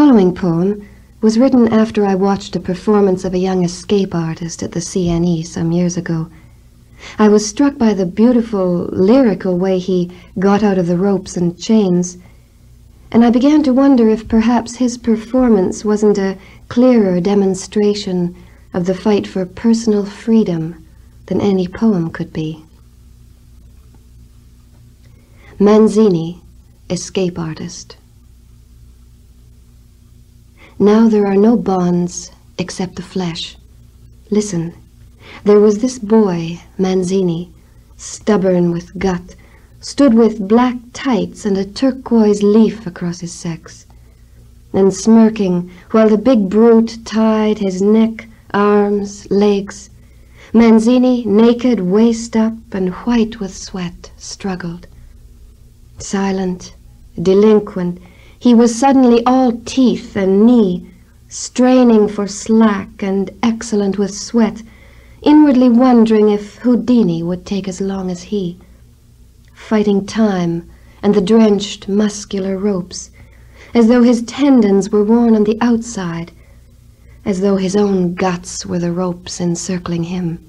following poem was written after I watched a performance of a young escape artist at the CNE some years ago. I was struck by the beautiful, lyrical way he got out of the ropes and chains, and I began to wonder if perhaps his performance wasn't a clearer demonstration of the fight for personal freedom than any poem could be. Manzini, escape artist. Now there are no bonds except the flesh. Listen, there was this boy, Manzini, stubborn with gut, stood with black tights and a turquoise leaf across his sex, and smirking while the big brute tied his neck, arms, legs. Manzini, naked, waist up and white with sweat, struggled. Silent, delinquent, he was suddenly all teeth and knee, straining for slack and excellent with sweat, inwardly wondering if Houdini would take as long as he, fighting time and the drenched muscular ropes, as though his tendons were worn on the outside, as though his own guts were the ropes encircling him.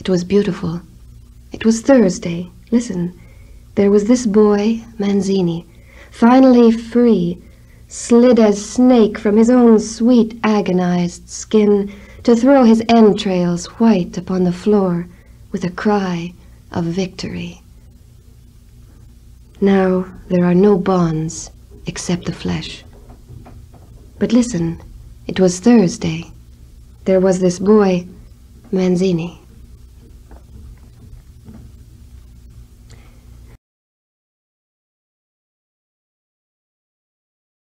It was beautiful. It was Thursday. Listen, there was this boy, Manzini, finally free, slid as snake from his own sweet agonized skin to throw his entrails white upon the floor with a cry of victory. Now there are no bonds except the flesh. But listen, it was Thursday. There was this boy, Manzini.